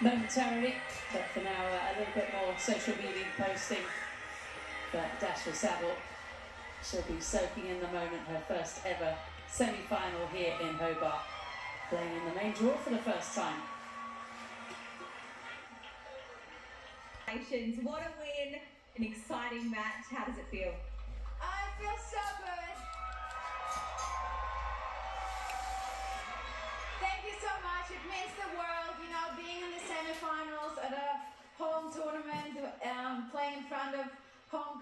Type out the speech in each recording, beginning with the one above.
momentarily, but for now uh, a little bit more social media posting. But Dasha Saville, she'll be soaking in the moment, her first ever semi-final here in Hobart, playing in the main draw for the first time. Congratulations. What a win, an exciting match. How does it feel? I feel so good. Thank you so much. It means the world,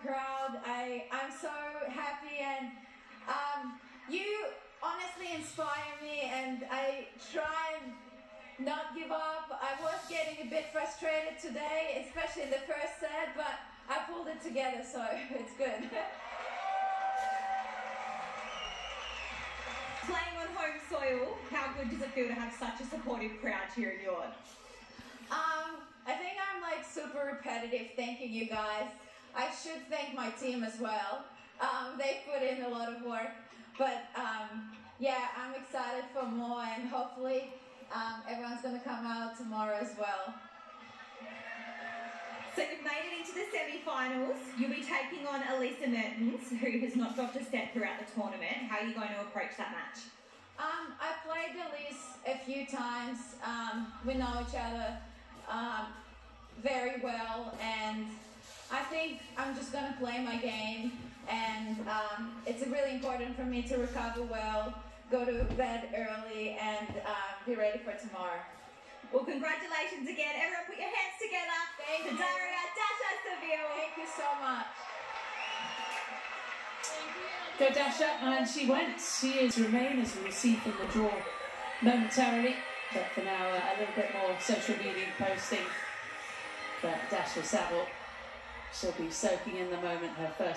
crowd. I I'm so happy and um, you honestly inspire me and I try and not give up. I was getting a bit frustrated today, especially in the first set, but I pulled it together, so it's good. Playing on home soil, how good does it feel to have such a supportive crowd cheering you on? Um, I think I'm like super repetitive thanking you guys. I should thank my team as well. Um, they put in a lot of work, but um, yeah, I'm excited for more and hopefully um, everyone's going to come out tomorrow as well. So you've made it into the semi-finals. You'll be taking on Elise Mertens, who has not dropped a step throughout the tournament. How are you going to approach that match? Um, I played Elise a few times. Um, we know each other um, very well, and I think I'm just going to play my game. And um, it's really important for me to recover well, go to bed early, and uh, be ready for tomorrow. Well, congratulations again. Everyone put your hands together Thank for you. Daria Dasha Saville. Thank you so much. Go Dasha, and she went. She is remain as we will see from the draw momentarily, but for now uh, a little bit more social media posting. But Dasha Saville, she'll be soaking in the moment, her first.